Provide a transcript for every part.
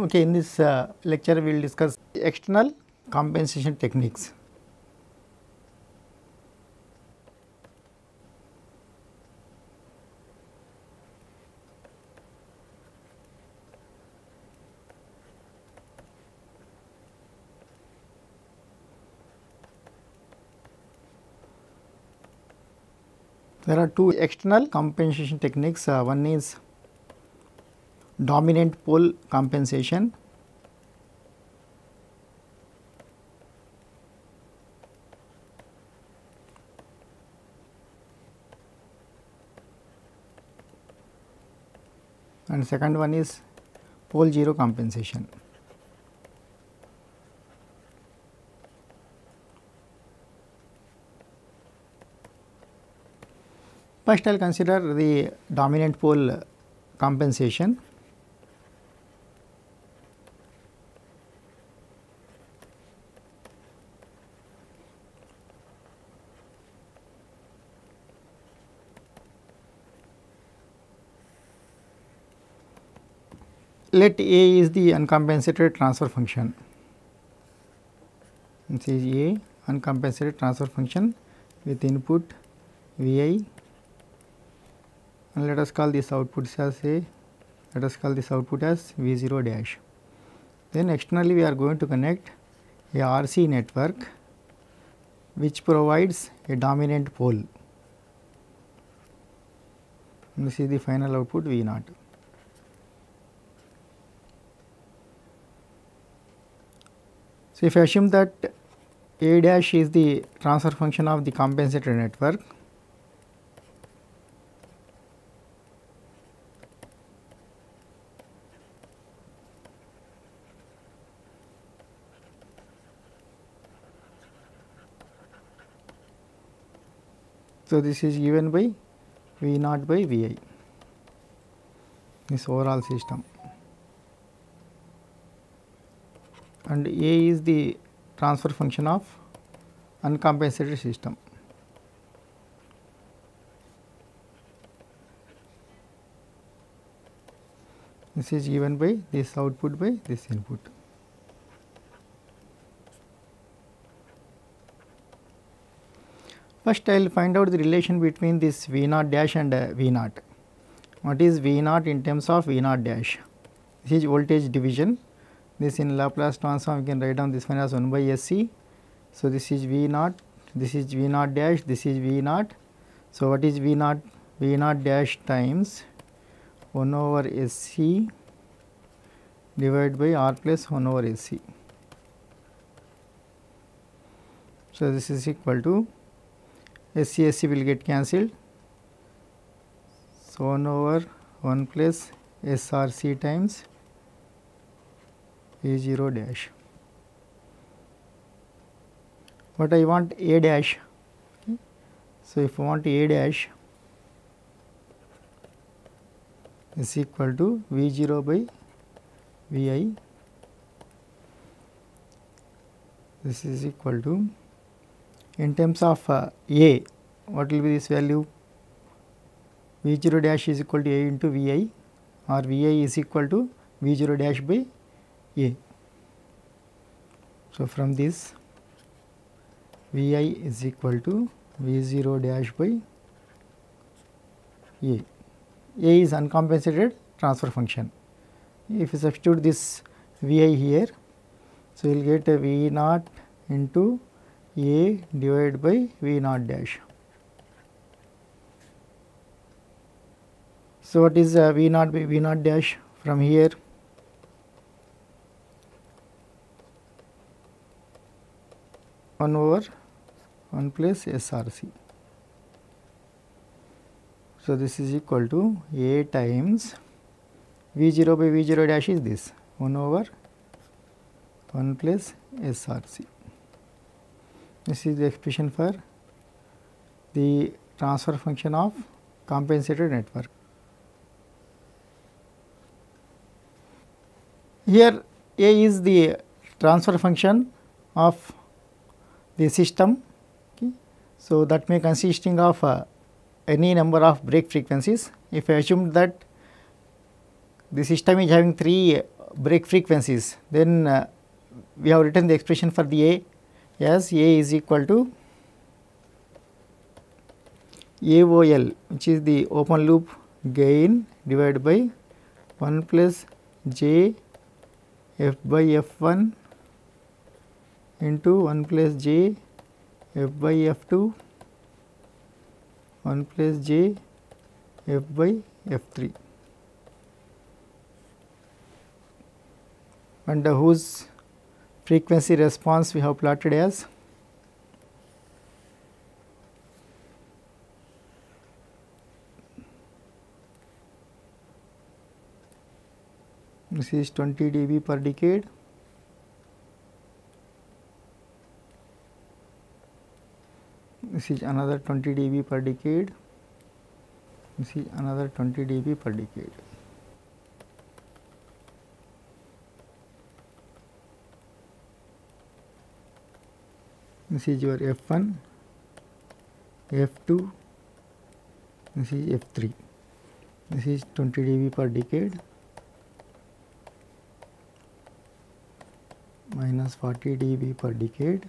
Okay, in this uh, lecture we will discuss external compensation techniques. There are two external compensation techniques. Uh, one is dominant pole compensation and second one is pole zero compensation. First I will consider the dominant pole compensation. Let A is the uncompensated transfer function. This is A uncompensated transfer function with input Vi and let us call this output as a let us call this output as V 0 dash. Then externally we are going to connect a RC network which provides a dominant pole. This is the final output V naught. So, if I assume that A dash is the transfer function of the compensated network, So, this is given by V naught by V i this overall system and A is the transfer function of uncompensated system. This is given by this output by this input. First I will find out the relation between this V naught dash and uh, V naught. What is V naught in terms of V naught dash? This is voltage division. This in Laplace transform we can write down this one as 1 by SC. So, this is V naught, this is V naught dash, this is V naught. So, what is V naught? V naught dash times 1 over SC divided by R plus 1 over SC. So, this is equal to SC SC will get cancelled. So, 1 over 1 plus SRC times A 0 dash. But I want A dash. Okay. So, if I want A dash is equal to V 0 by V i. This is equal to in terms of uh, A, what will be this value? V 0 dash is equal to A into V i or V i is equal to V 0 dash by A. So, from this V i is equal to V 0 dash by A. A is uncompensated transfer function. If you substitute this V i here, so you will get a V naught into a divided by V naught dash. So, what is uh, V naught by V naught dash from here? One over one plus SRC. So, this is equal to A times V 0 by V 0 dash is this 1 over 1 plus SRC. This is the expression for the transfer function of compensated network. Here A is the transfer function of the system. Okay. So, that may consisting of uh, any number of break frequencies. If I assume that the system is having 3 break frequencies then uh, we have written the expression for the A as A is equal to AOL which is the open loop gain divided by 1 plus j f by f1 into 1 plus j f by f2 1 plus j f by f3 and whose frequency response we have plotted as? This is 20 dB per decade this is another 20 dB per decade this is another 20 dB per decade this is your f1 f2 this is f3 this is 20 dB per decade minus 40 dB per decade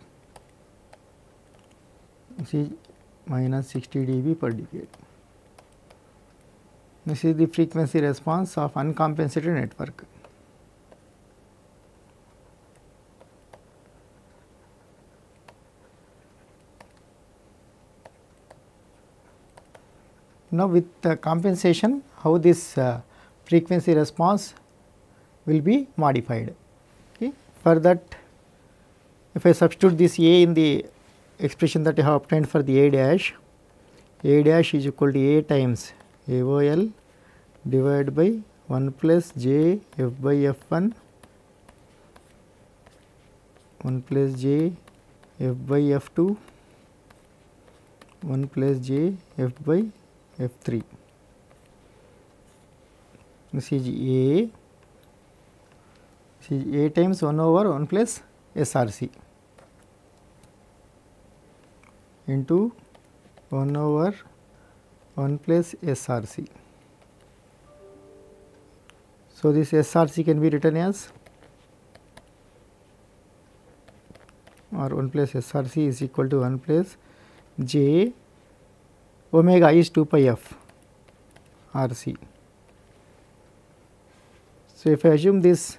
this is minus 60 dB per decade. This is the frequency response of uncompensated network. Now, with the compensation how this uh, frequency response will be modified. Okay. For that if I substitute this A in the expression that I have obtained for the A dash, A dash is equal to A times AOL divided by 1 plus j f by f1 1 plus j f by f2 1 plus j f by f3 this is a. This is a times 1 over 1 plus src into 1 over 1 plus src so this src can be written as or 1 plus src is equal to 1 plus j omega is 2 pi f rc. So, if I assume this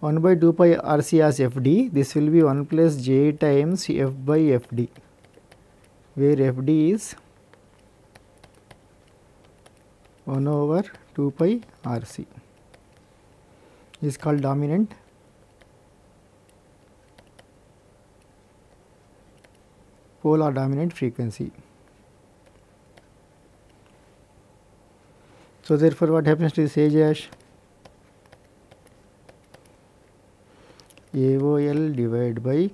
1 by 2 pi rc as fd, this will be 1 plus j times f by fd, where fd is 1 over 2 pi rc is called dominant pole or dominant frequency. So, therefore, what happens to this A dash? AOL divided by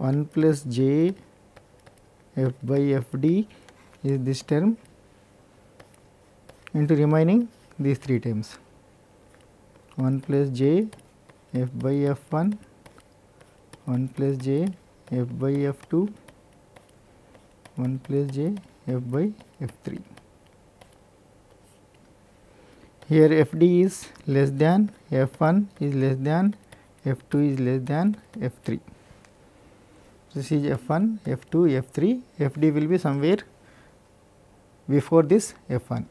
1 plus j f by fd is this term into remaining these three terms. 1 plus j f by f1 1 plus j f by f2 1 plus j f by f3 here fd is less than f1 is less than f2 is less than f3 this is f1 f2 f3 fd will be somewhere before this f1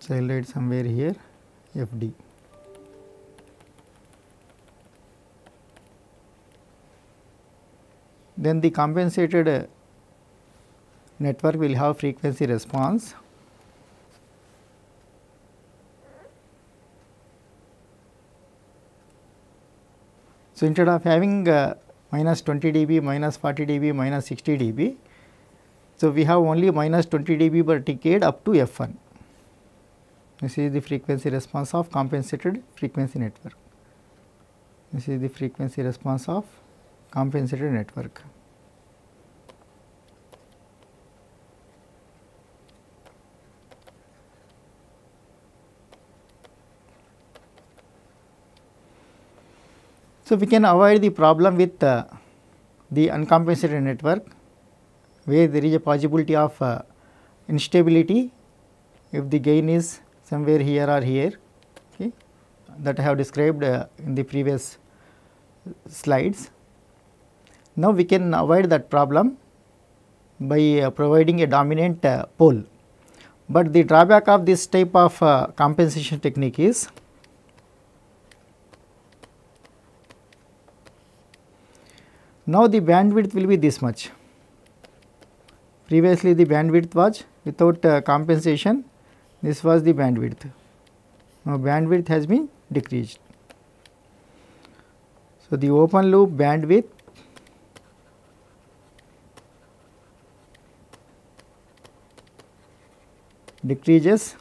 so i'll write somewhere here fd then the compensated uh, network will have frequency response So, instead of having uh, minus 20 dB, minus 40 dB, minus 60 dB, so we have only minus 20 dB per decade up to f1. This is the frequency response of compensated frequency network. This is the frequency response of compensated network. So, we can avoid the problem with uh, the uncompensated network where there is a possibility of uh, instability if the gain is somewhere here or here okay, that I have described uh, in the previous slides. Now, we can avoid that problem by uh, providing a dominant uh, pole, but the drawback of this type of uh, compensation technique is now the bandwidth will be this much. Previously the bandwidth was without uh, compensation this was the bandwidth. Now, bandwidth has been decreased. So, the open loop bandwidth decreases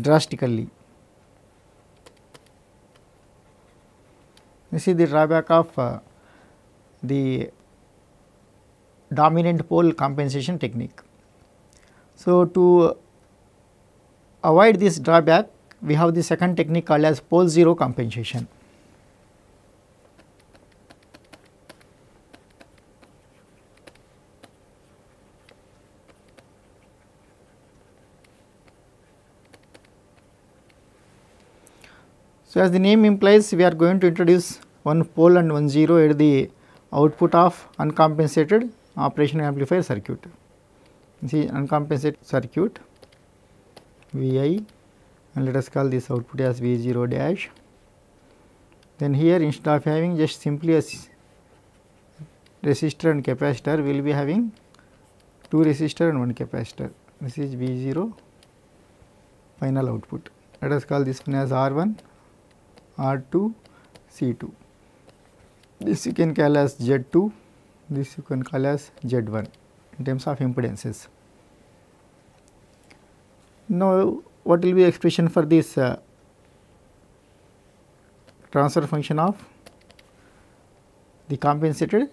drastically. This is the drawback of uh, the dominant pole compensation technique. So, to avoid this drawback we have the second technique called as pole zero compensation. So, as the name implies we are going to introduce one pole and one zero at the output of uncompensated operational amplifier circuit. This is uncompensated circuit Vi and let us call this output as V0 dash. Then here instead of having just simply a resistor and capacitor we will be having two resistor and one capacitor. This is V0 final output. Let us call this one as R1, R2, C2. This you can call as Z2, this you can call as Z1 in terms of impedances. Now, what will be expression for this uh, transfer function of the compensated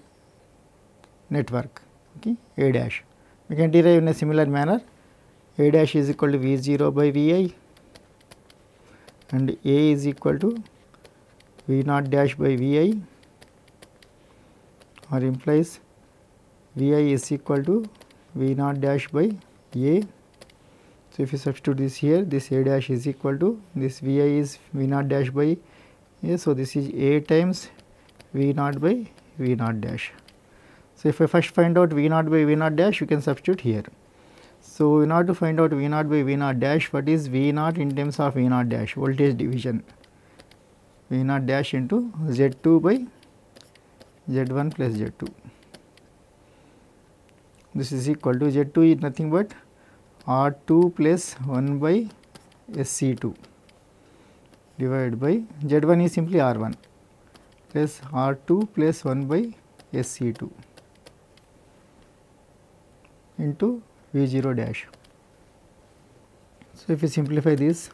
network okay, A dash. We can derive in a similar manner A dash is equal to V 0 by V i and A is equal to V naught dash by V i or implies V i is equal to V naught dash by A so, if you substitute this here this A dash is equal to this V i is V naught dash by A. So, this is A times V naught by V naught dash. So, if I first find out V naught by V naught dash you can substitute here. So, in order to find out V naught by V naught dash. What is V naught in terms of V naught dash? Voltage division. V naught dash into Z2 by Z1 plus Z2. This is equal to Z2 is nothing but R 2 plus 1 by S C 2 divided by Z 1 is simply R 1 plus R 2 plus 1 by S C 2 into V 0 dash. So, if you simplify this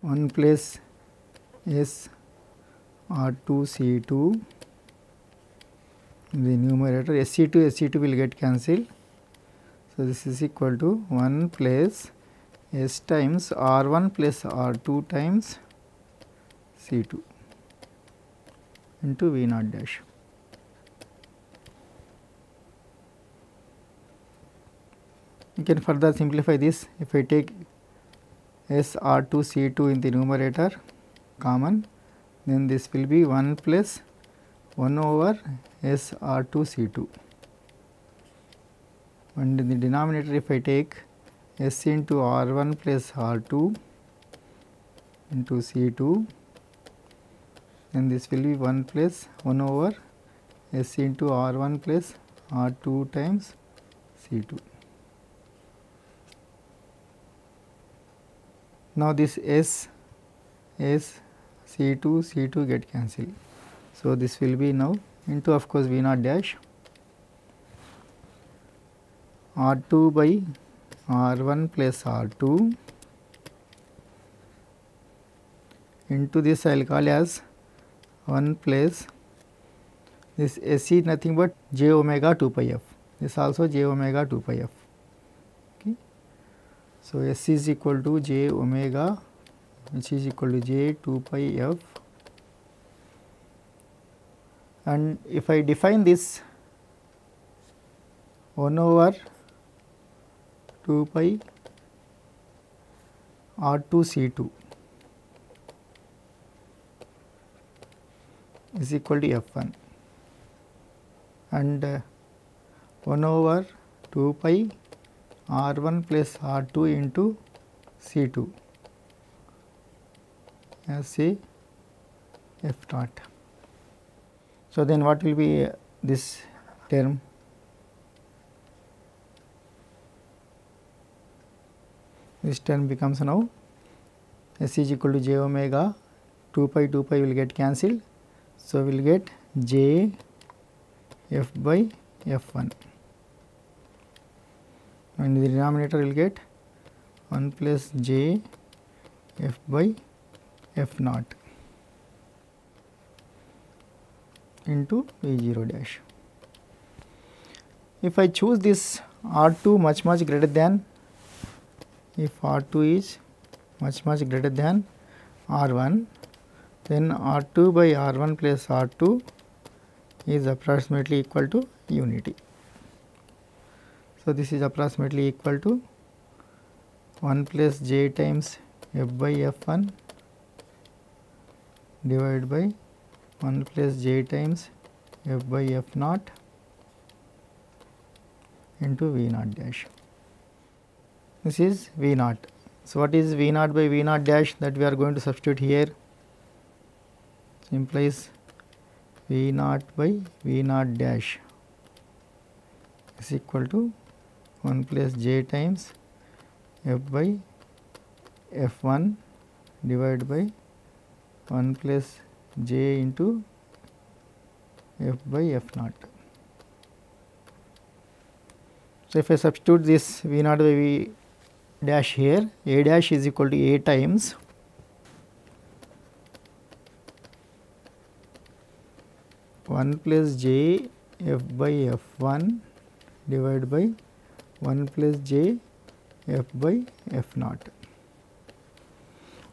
1 plus S R 2 C 2 the numerator S C 2 S C 2 will get cancelled so, this is equal to 1 plus S times R 1 plus R 2 times C 2 into V naught dash. you can further simplify this if I take SR2C2 in the numerator common then this will be 1 plus 1 over SR2C2 and in the denominator if I take S into R1 plus R2 into C2 then this will be 1 plus 1 over S into R1 plus R2 times C2. Now, this S S C 2 C 2 get cancelled. So, this will be now into of course V naught dash R 2 by R 1 plus R 2 into this I will call as 1 plus this S is nothing but j omega 2 pi f this also j omega 2 pi f. So, S is equal to j omega which is equal to j 2 pi f. And if I define this 1 over 2 pi R2 C2 is equal to F1 and uh, 1 over 2 pi R1 plus R2 into C2 as a F naught. So, then what will be uh, this term? This term becomes now S is equal to j omega 2 pi 2 pi will get cancelled. So, we will get j f by f 1 and the denominator will get 1 plus j f by f naught into V 0 dash. If I choose this R 2 much much greater than if R 2 is much much greater than R 1 then R 2 by R 1 plus R 2 is approximately equal to unity. So, this is approximately equal to 1 plus j times f by f 1 divided by 1 plus j times f by f naught into v naught dash. This is v naught. So, what is v naught by v naught dash that we are going to substitute here? So, implies v naught by v naught dash is equal to 1 plus j times f by f 1 divided by 1 plus j into f by f naught. So, if I substitute this v naught by v dash here, a dash is equal to a times one plus j f by f one divided by one plus j f by f naught.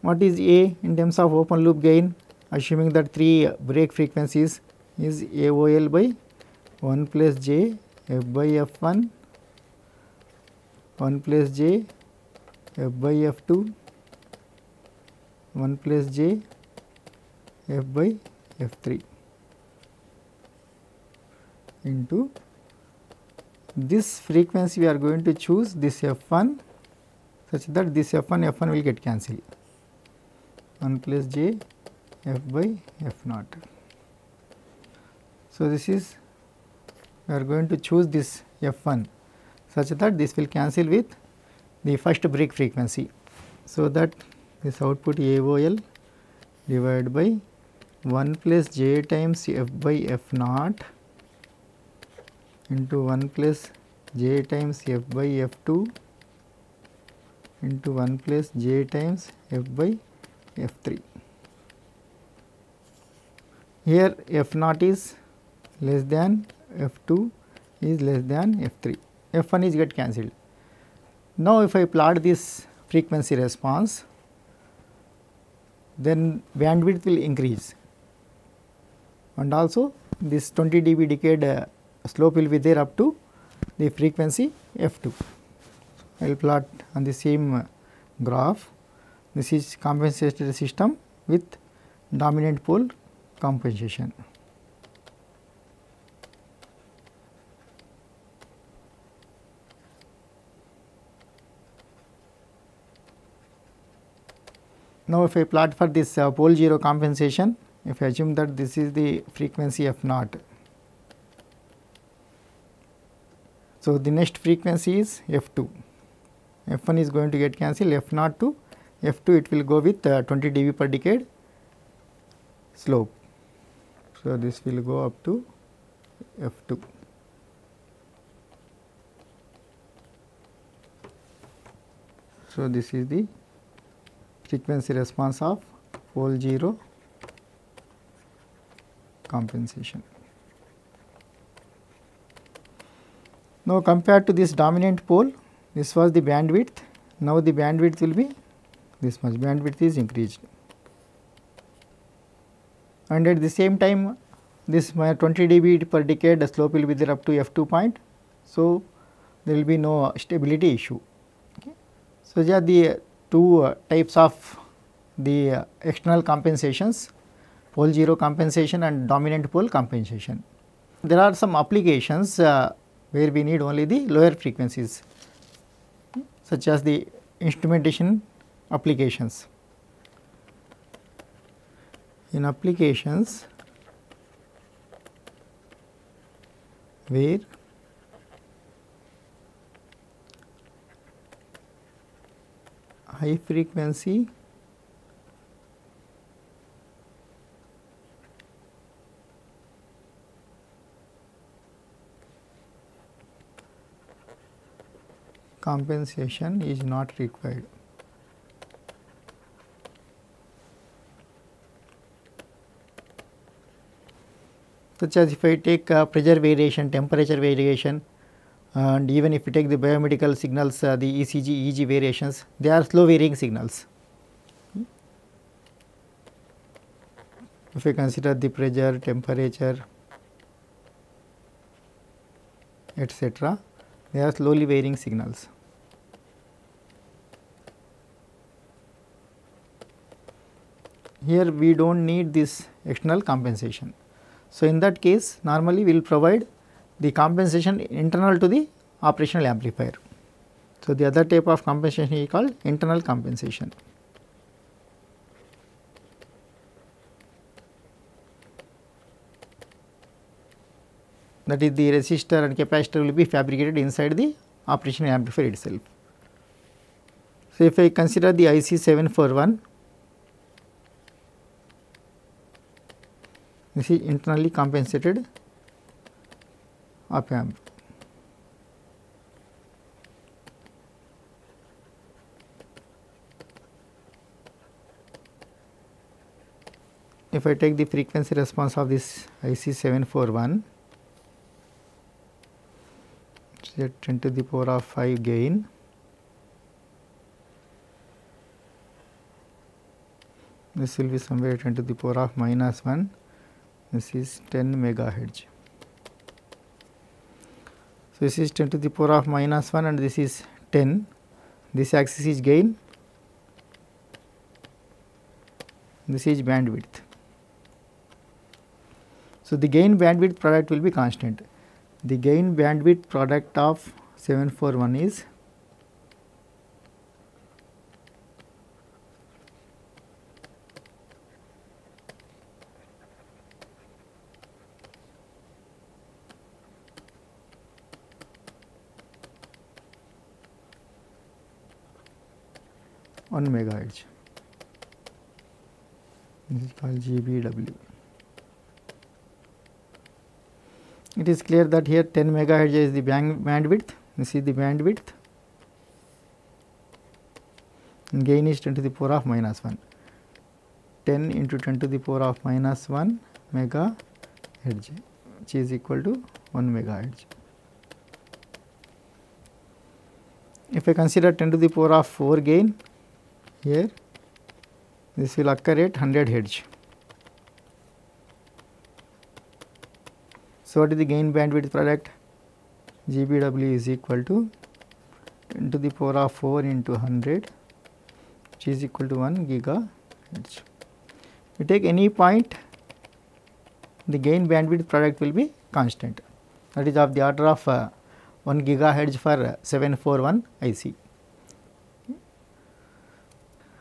What is a in terms of open loop gain? assuming that 3 break frequencies is AOL by 1 plus j f by f 1, 1 plus j f by f 2, 1 plus j f by f 3 into this frequency we are going to choose this f 1 such that this f 1 f 1 will get cancelled 1 plus j f by f naught. So, this is we are going to choose this f 1 such that this will cancel with the first break frequency. So, that this output AOL divided by 1 plus j times f by f naught into 1 plus j times f by f 2 into 1 plus j times f by f 3. Here f naught is less than f 2 is less than f 3, f 1 is get cancelled. Now, if I plot this frequency response, then bandwidth will increase and also this 20 dB decade uh, slope will be there up to the frequency f 2. I will plot on the same uh, graph. This is compensated system with dominant pole compensation. Now, if I plot for this uh, pole 0 compensation, if I assume that this is the frequency f naught. So, the next frequency is f 2, f 1 is going to get cancelled, f naught to f 2 it will go with uh, 20 dB per decade slope. So, this will go up to f 2. So, this is the frequency response of pole 0 compensation. Now, compared to this dominant pole, this was the bandwidth, now the bandwidth will be this much, bandwidth is increased and at the same time this 20 dB per decade the slope will be there up to f 2 point. So, there will be no stability issue. Okay. So, yeah, the two uh, types of the uh, external compensations pole 0 compensation and dominant pole compensation. There are some applications uh, where we need only the lower frequencies such as the instrumentation applications. In applications where high frequency compensation is not required. Such as if I take uh, pressure variation, temperature variation and even if you take the biomedical signals, uh, the ECG, EEG variations, they are slow varying signals. If I consider the pressure, temperature, etc., they are slowly varying signals. Here we do not need this external compensation. So, in that case normally we will provide the compensation internal to the operational amplifier. So, the other type of compensation is called internal compensation. That is the resistor and capacitor will be fabricated inside the operational amplifier itself. So, if I consider the IC 741 this is internally compensated op amp. If I take the frequency response of this IC 741 say 10 to the power of 5 gain. This will be somewhere 10 to the power of minus 1 this is 10 megahertz. So, this is 10 to the power of minus 1 and this is 10 this axis is gain. This is bandwidth. So, the gain bandwidth product will be constant the gain bandwidth product of 741 is one megahertz. This is called GBW. It is clear that here 10 megahertz is the band bandwidth. This is the bandwidth. Gain is 10 to the power of minus 1 10 into 10 to the power of minus 1 megahertz which is equal to 1 megahertz. If I consider 10 to the power of 4 gain here this will occur at 100 hertz So, what is the gain bandwidth product? GBW is equal to 10 to the power of 4 into 100 which is equal to 1 gigahertz. You take any point the gain bandwidth product will be constant that is of the order of uh, 1 gigahertz for uh, 741 IC.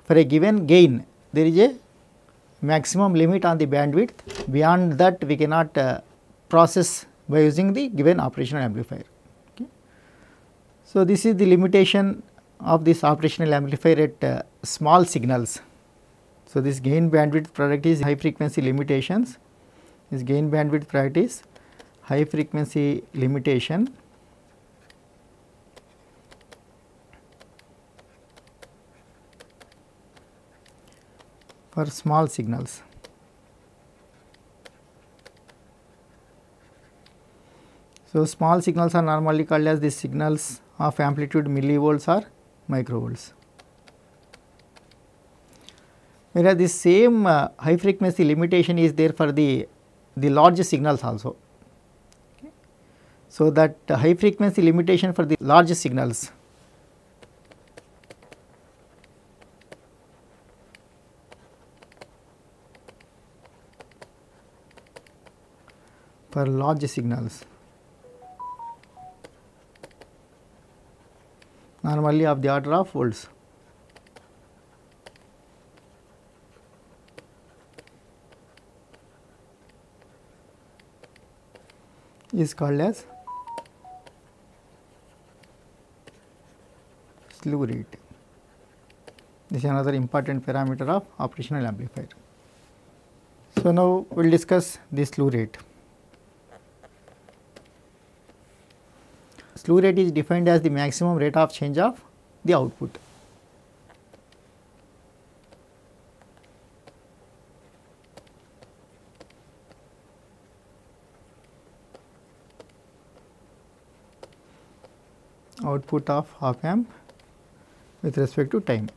For a given gain there is a maximum limit on the bandwidth beyond that we cannot uh, process by using the given operational amplifier. Okay. So, this is the limitation of this operational amplifier at uh, small signals. So, this gain bandwidth product is high frequency limitations, this gain bandwidth product is high frequency limitation for small signals. So, small signals are normally called as the signals of amplitude millivolts or microvolts. Whereas, the same uh, high frequency limitation is there for the, the large signals also. So, that uh, high frequency limitation for the large signals for large signals normally of the order of volts. is called as slew rate. This is another important parameter of operational amplifier. So, now we will discuss the slew rate. Slew rate is defined as the maximum rate of change of the output. output of op amp with respect to time.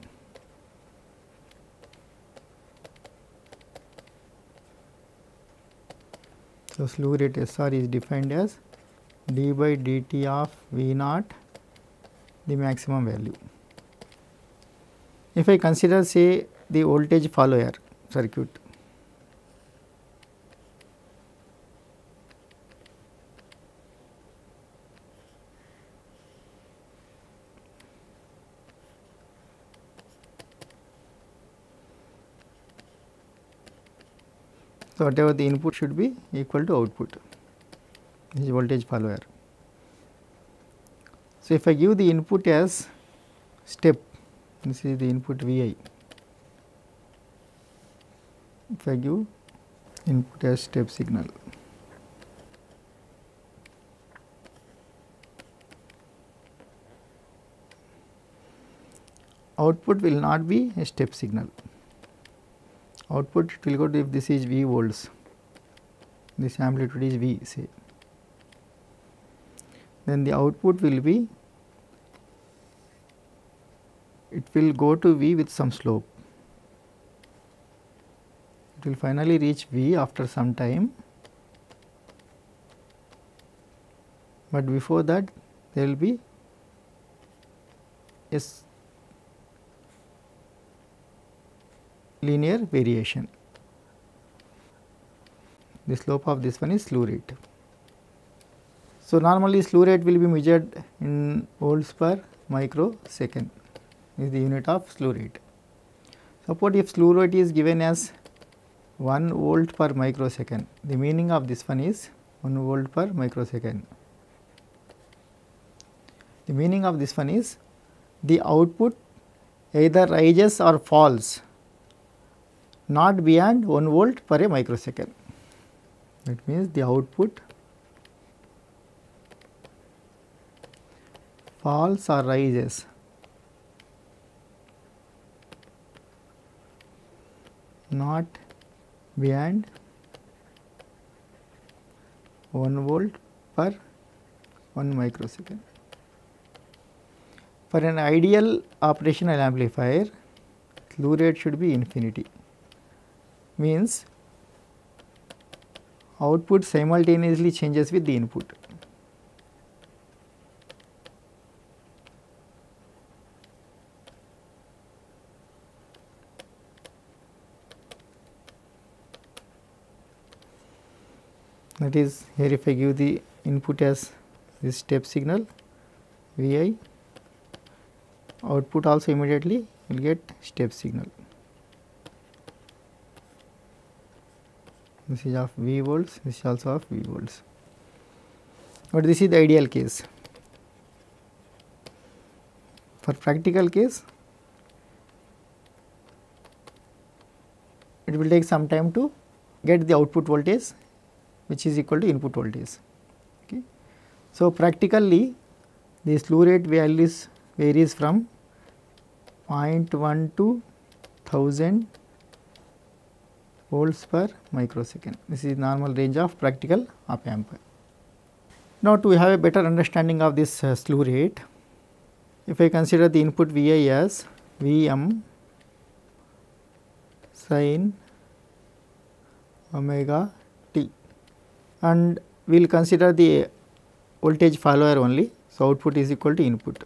So, slew rate SR is defined as d by dt of V naught the maximum value. If I consider say the voltage follower circuit So, whatever the input should be equal to output is voltage follower. So, if I give the input as step this is the input V i. If I give input as step signal. Output will not be a step signal. Output will go to if this is V volts, this amplitude is V say, then the output will be it will go to V with some slope. It will finally reach V after some time, but before that there will be a linear variation. The slope of this one is slew rate. So, normally slew rate will be measured in volts per microsecond is the unit of slew rate. Suppose if slew rate is given as 1 volt per microsecond, the meaning of this one is 1 volt per microsecond. The meaning of this one is the output either rises or falls not beyond 1 volt per a microsecond. That means the output falls or rises not beyond 1 volt per 1 microsecond. For an ideal operational amplifier, slew rate should be infinity means output simultaneously changes with the input. That is here if I give the input as this step signal V i output also immediately will get step signal. this is of V volts, this is also of V volts. But this is the ideal case. For practical case, it will take some time to get the output voltage which is equal to input voltage. Okay. So, practically the slew rate values varies from 0.1 to 1000 volts per microsecond. This is normal range of practical op amp. Now, to have a better understanding of this uh, slew rate, if I consider the input V i as V m sin omega and we will consider the voltage follower only. So, output is equal to input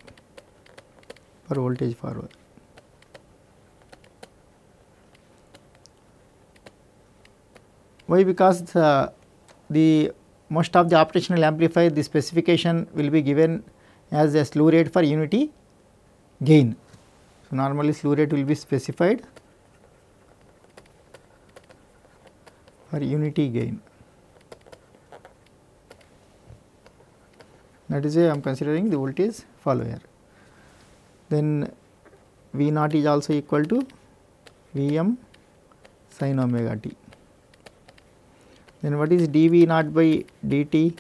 for voltage follower. Why? Because the, the most of the operational amplifier the specification will be given as a slew rate for unity gain. So, normally slew rate will be specified for unity gain. That is why I am considering the voltage follower. Then V naught is also equal to V m sin omega t. Then what is dV naught by dt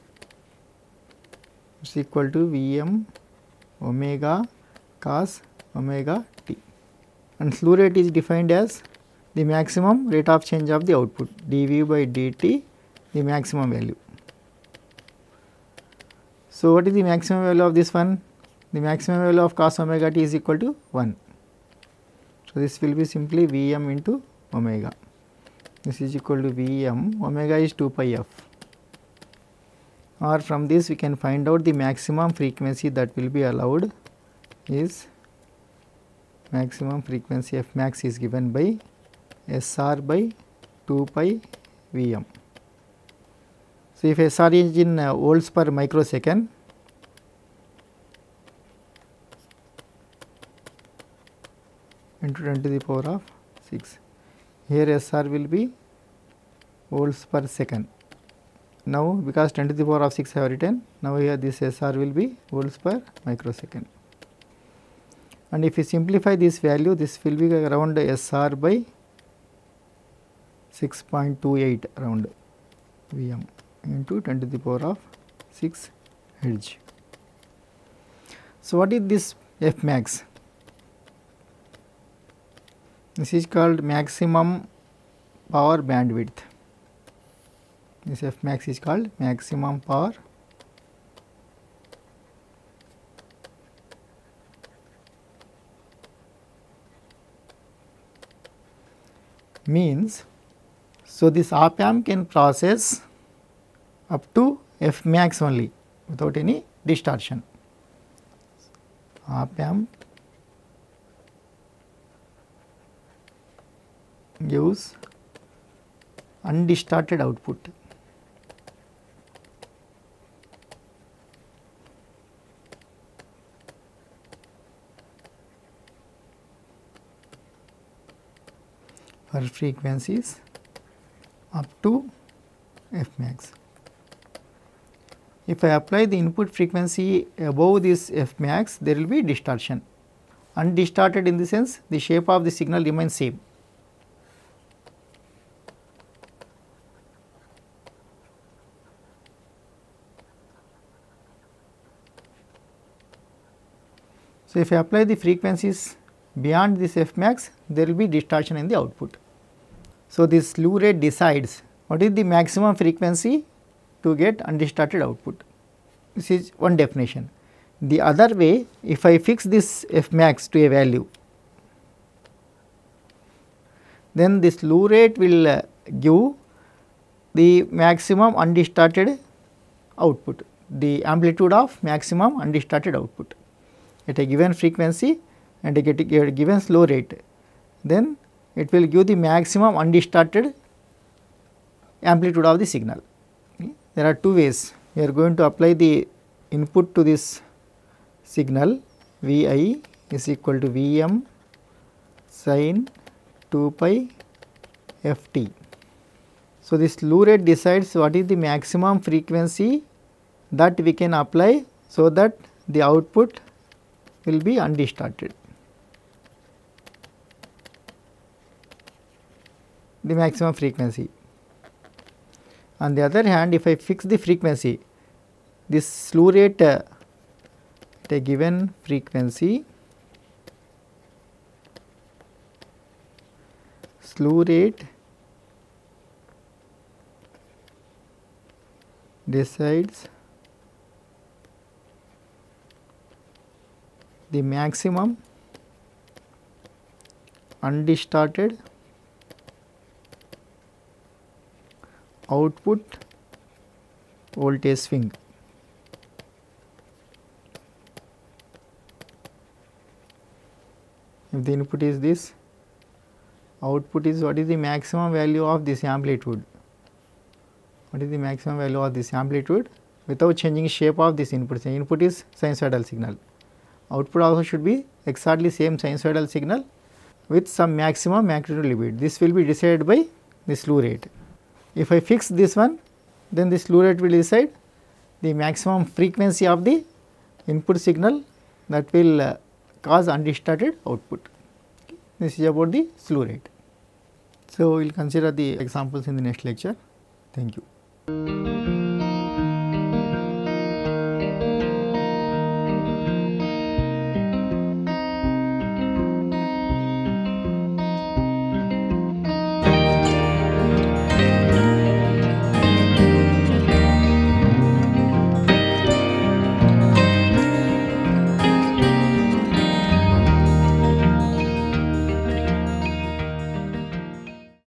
is equal to V m omega cos omega t and slew rate is defined as the maximum rate of change of the output dV by dt the maximum value. So, what is the maximum value of this one? The maximum value of cos omega t is equal to 1. So, this will be simply V m into omega. This is equal to V m, omega is 2 pi f. Or from this we can find out the maximum frequency that will be allowed is maximum frequency f max is given by S r by 2 pi V m. So, if S r is in uh, volts per microsecond, into 10 to the power of 6. Here S r will be volts per second. Now, because 10 to the power of 6 I have written, now here this S r will be volts per microsecond. And if you simplify this value, this will be around S r by 6.28 around V m into 10 to the power of 6 hertz. So, what is this F max? This is called maximum power bandwidth. This F max is called maximum power means so this op amp can process up to F max only without any distortion. Op amp gives undistorted output. for frequencies up to f max. If I apply the input frequency above this f max, there will be distortion. Undistorted in the sense the shape of the signal remains same. So, if I apply the frequencies beyond this f max, there will be distortion in the output. So, this slew rate decides what is the maximum frequency to get undistorted output. This is one definition. The other way, if I fix this f max to a value, then this slew rate will uh, give the maximum undistorted output, the amplitude of maximum undistorted output at a given frequency and a, a given slew rate, then it will give the maximum undistorted amplitude of the signal. There are two ways we are going to apply the input to this signal V i is equal to V m sin 2 pi f t. So, this slew rate decides what is the maximum frequency that we can apply so that the output will be undistorted. The maximum frequency. On the other hand, if I fix the frequency, this slew rate uh, at a given frequency, slew rate decides the maximum undistorted output voltage swing. If the input is this, output is what is the maximum value of this amplitude. what is the maximum value of this amplitude without changing shape of this input. Input is sinusoidal signal. Output also should be exactly same sinusoidal signal with some maximum magnitude limit. This will be decided by the slew rate. If I fix this one, then the slew rate will decide the maximum frequency of the input signal that will uh, cause undistorted output. This is about the slew rate. So, we will consider the examples in the next lecture. Thank you.